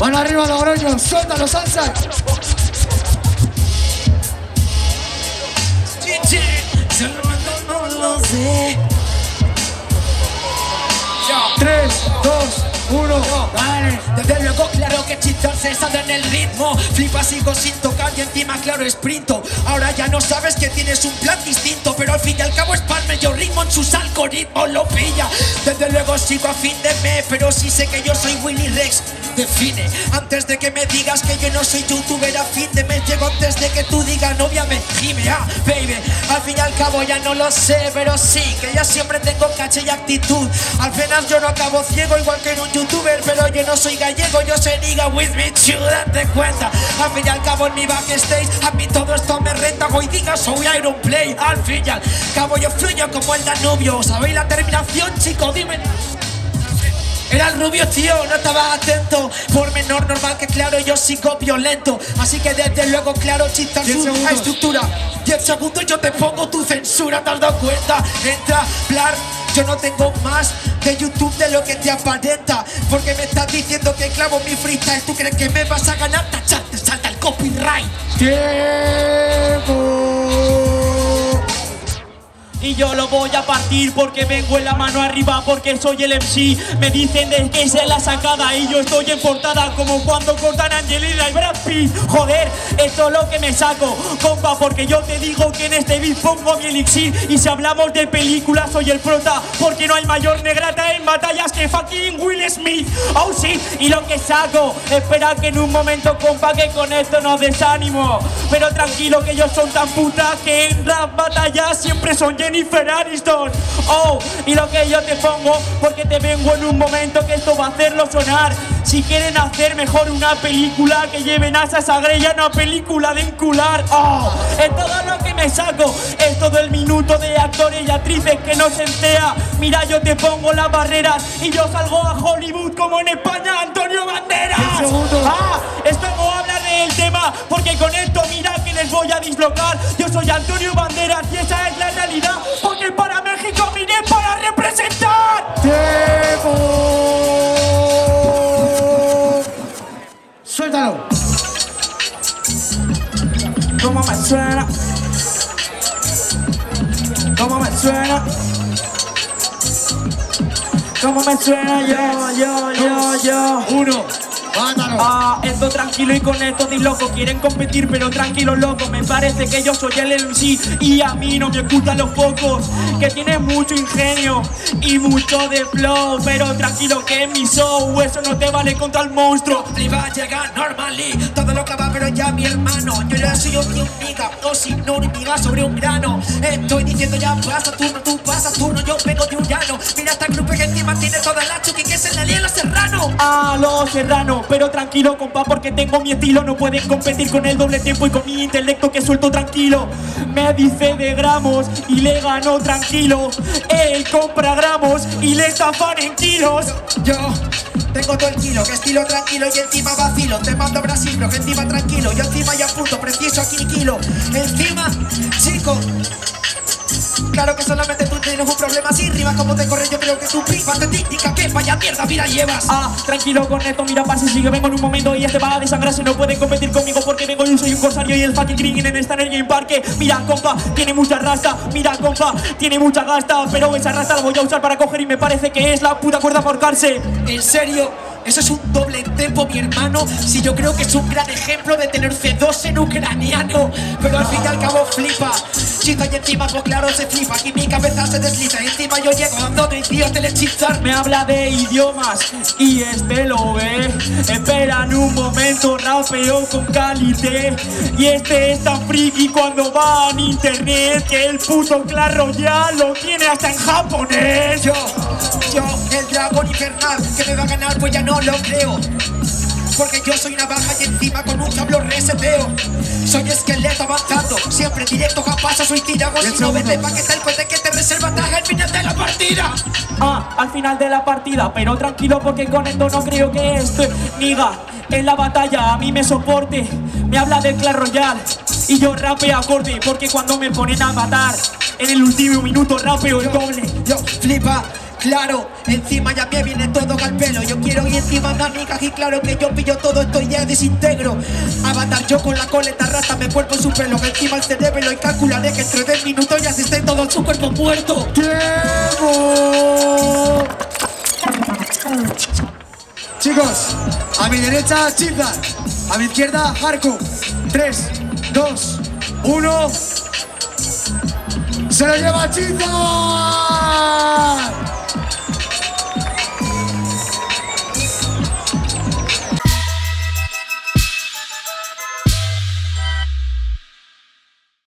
Van arriba Logroño, suéltalo, salsa. 3, 2, uno, desde luego claro que chichar se sabe en el ritmo. Flipa sigo sin tocar y encima claro sprinto. Ahora ya no sabes que tienes un plan distinto Pero al fin y al cabo es palme yo ritmo en sus algoritmos lo pilla. Desde luego sigo a fin de mes Pero sí sé que yo soy Willy Rex. Define, antes de que me digas que yo no soy youtuber a fin de mes Llego antes de que tú digas novia me gime. Ah, baby, al fin y al cabo ya no lo sé Pero sí, que ya siempre tengo caché y actitud. Al final yo no acabo ciego igual que en un youtuber Pero yo no soy gallego, yo soy niga with me too, date cuenta Al fin y al cabo en mi backstage A mí todo esto me renta, hoy diga soy Iron Play Al fin y al cabo yo fluyo como el Danubio ¿Sabéis la terminación, chicos? Dime era el rubio, tío, no estaba atento. Por menor normal que claro, yo sigo violento. Así que desde luego, claro, chista su estructura. 10 segundos yo te pongo tu censura, ¿te has dado cuenta? Entra, blar. Yo no tengo más de YouTube de lo que te aparenta. Porque me estás diciendo que clavo mi freestyle. ¿Tú crees que me vas a ganar? Tacha, te salta el copyright. tiempo. Y yo lo voy a partir porque vengo en la mano arriba porque soy el MC. Me dicen de que es la sacada y yo estoy en portada como cuando cortan Angelina y Brad Pitt. Joder, esto es lo que me saco, compa, porque yo te digo que en este beat pongo mi elixir. Y si hablamos de películas, soy el prota porque no hay mayor negrata en batallas que fucking Will Smith. Oh sí, y lo que saco, espera que en un momento, compa, que con esto no desánimo. Pero tranquilo que ellos son tan putas que en las batallas siempre son Jennifer Aniston. Oh, y lo que yo te pongo, porque te vengo en un momento que esto va a hacerlo sonar. Si quieren hacer mejor una película, que lleven a esa sagrella una película de encular. Oh, es todo lo que me saco, es todo el minuto de actores y actrices que no se entea. Mira, yo te pongo las barreras y yo salgo a Hollywood como en España, Antonio Banderas. Ah, esto no habla del tema, porque con esto mira voy a dislocar. Yo soy Antonio Banderas y esa es la realidad, porque para México vine para representar. Tiempo. Suéltalo. ¿Cómo me suena? ¿Cómo me suena? ¿Cómo me suena? Yo, yo, yo, yo. Uno. Ah, esto tranquilo y con esto di loco. Quieren competir pero tranquilo loco. Me parece que yo soy el MC Y a mí no me ocultan los focos Que tiene mucho ingenio Y mucho de flow. Pero tranquilo que en mi show Eso no te vale contra el monstruo. Arriba llega normally Todo lo que va pero ya mi hermano. Yo ya soy un miga O si no una miga sobre un grano. Estoy diciendo ya pasa turno Tú pasas turno Yo vengo de un llano Mira esta grupo que encima tiene toda la chuki Que es el alielo serrano. A los serranos Pero tranquilo, compa, porque tengo mi estilo No pueden competir con el doble tiempo y con mi intelecto que suelto tranquilo Me dice de gramos y le gano tranquilo Él compra gramos y le estafan en kilos Yo tengo todo el kilo, que estilo tranquilo y encima vacilo. Te mando Brasil, que encima tranquilo. Yo encima ya punto, preciso aquí kilo. Encima, chico. Claro que solamente tú tienes un problema. Así, rima como te corre, yo creo que tu pipa. Te indica que vaya mierda, mira llevas. Ah, tranquilo con esto, mira, pase, sigue, vengo en un momento y este va a desangrarse No pueden competir conmigo porque vengo yo soy un corsario y el fucking green en esta energía en parque. Mira, compa, tiene mucha rasta, mira, compa, tiene mucha gasta Pero esa rasta la voy a usar para coger y me parece que es la puta cuerda por ahorcarse En serio, eso es un doble tempo, mi hermano. Si yo creo que es un gran ejemplo de tener C2 en ucraniano. Pero al fin y al cabo flipa. Chica y encima, pues claro, se flipa. Aquí mi cabeza se desliza. Y encima yo llego dando de tío telechizar. Me habla de idiomas y este lo ve. Esperan un momento, rapeo con calité. Y este es tan friki cuando va en internet que el puto Clash Royale lo tiene hasta en japonés. Yo, yo, el dragón infernal que me va a ganar, pues ya no lo creo. Porque yo soy una baja y encima con un tablo reseteo. Soy esqueleto avanzando, siempre directo, capaz soy tirago. Si no vete pa' que tal puede que te reserva taja al final de la partida. Ah, al final de la partida, pero tranquilo porque con esto no creo que este niga en la batalla a mí me soporte. Me habla del Clash Royale y yo rapeo acorde porque cuando me ponen a matar en el último minuto rapeo el doble. Yo flipa, claro, encima ya me viene todo al pelo. Yo quiero ir encima de y claro que yo pillo todo esto y ya desintegro. Avatar yo con la coleta rata, me cuerpo su pelo, encima el cerebro y calcularé que entre 10 minutos ya se esté todo su cuerpo muerto. ¡Tiempo! Chicos, a mi derecha, Chizan. A mi izquierda, Harko. 3, 2, 1. ¡Se lo lleva Chizan!